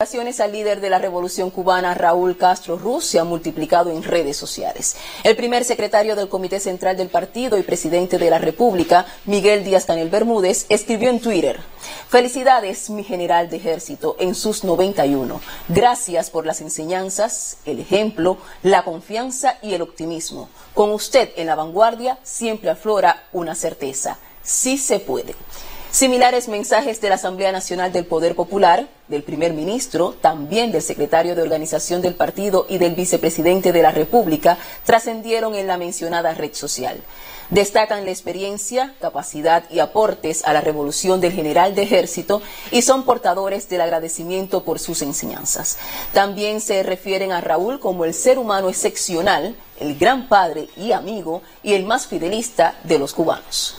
al líder de la revolución cubana Raúl Castro ha multiplicado en redes sociales. El primer secretario del Comité Central del Partido y presidente de la República, Miguel Díaz Canel Bermúdez, escribió en Twitter: Felicidades, mi general de ejército, en sus 91. Gracias por las enseñanzas, el ejemplo, la confianza y el optimismo. Con usted en la vanguardia siempre aflora una certeza. Sí se puede. Similares mensajes de la Asamblea Nacional del Poder Popular, del primer ministro, también del secretario de organización del partido y del vicepresidente de la República trascendieron en la mencionada red social. Destacan la experiencia, capacidad y aportes a la revolución del general de ejército y son portadores del agradecimiento por sus enseñanzas. También se refieren a Raúl como el ser humano excepcional, el gran padre y amigo y el más fidelista de los cubanos.